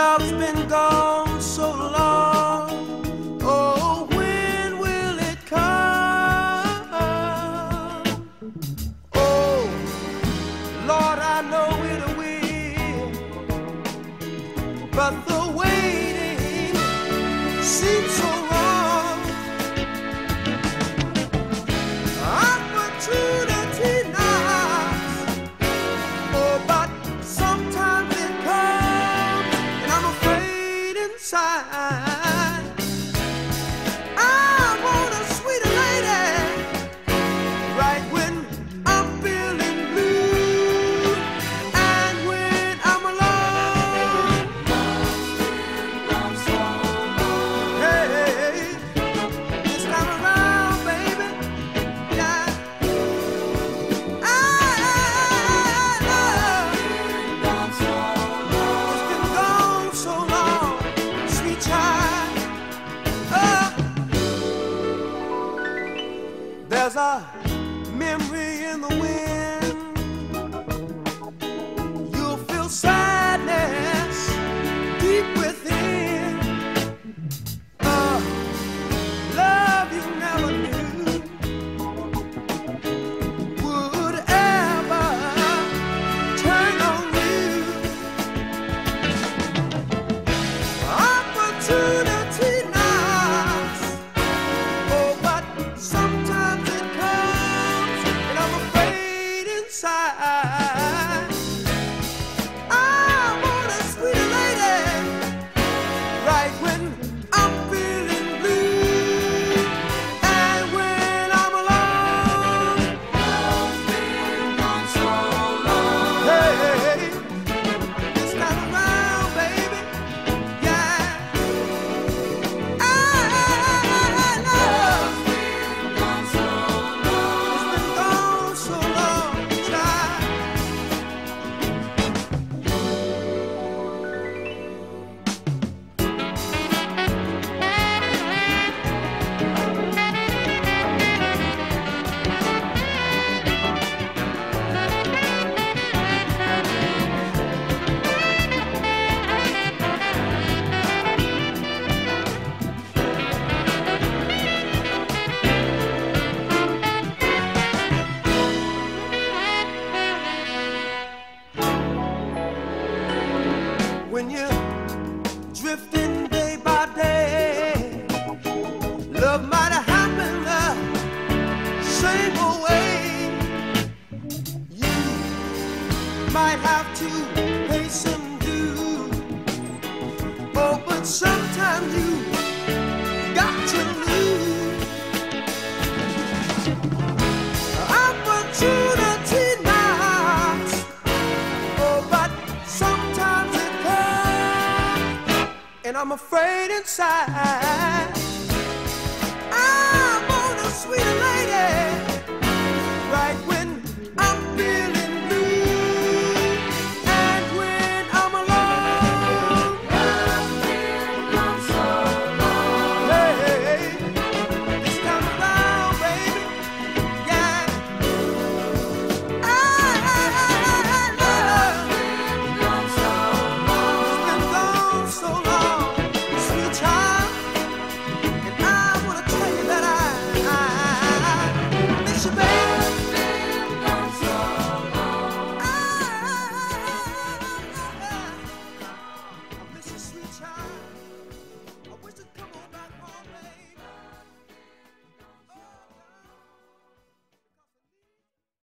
love's been gone so long. Oh, when will it come? Oh, Lord, I know it will. But the waiting seems so long. the wind. when you're drifting day by day. Love might have happened the same old way. You might have to pay some dues. oh, but sometimes you. I'm afraid inside. child.